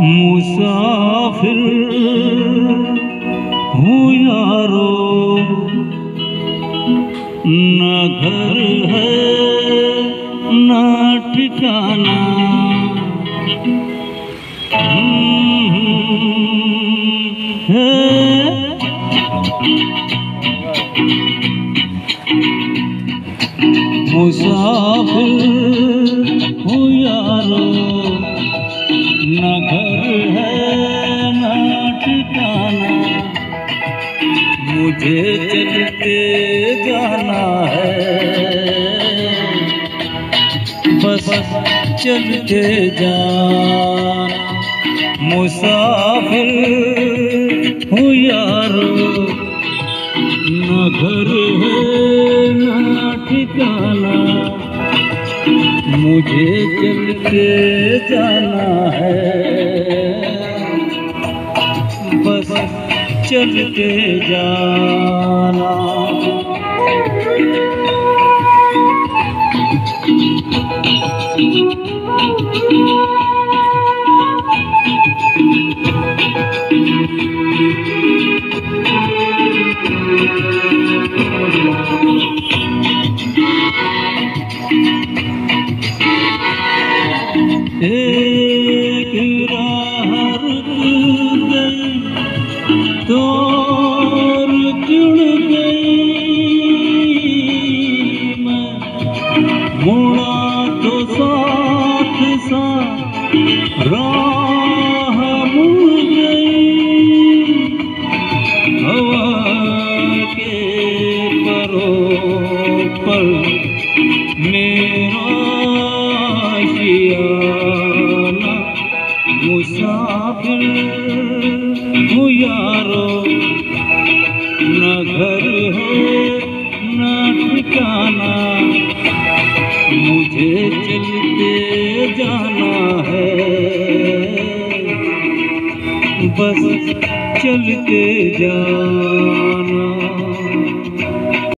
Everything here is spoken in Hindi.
मुसाफिर हूँ यारो न घर है न ठिकाना। है। मुसाफिर न घर है ना ठिकाना मुझे चलते जाना है। बस चलते जाना। मुसाफिर मुझे चलते जाना है। बस चलते जाना। गई मैं मुड़ा तो साथ मुसाफिर हूँ यारो न घर है, न ठिकाना। मुझे चलते जाना है। बस चलते जाना।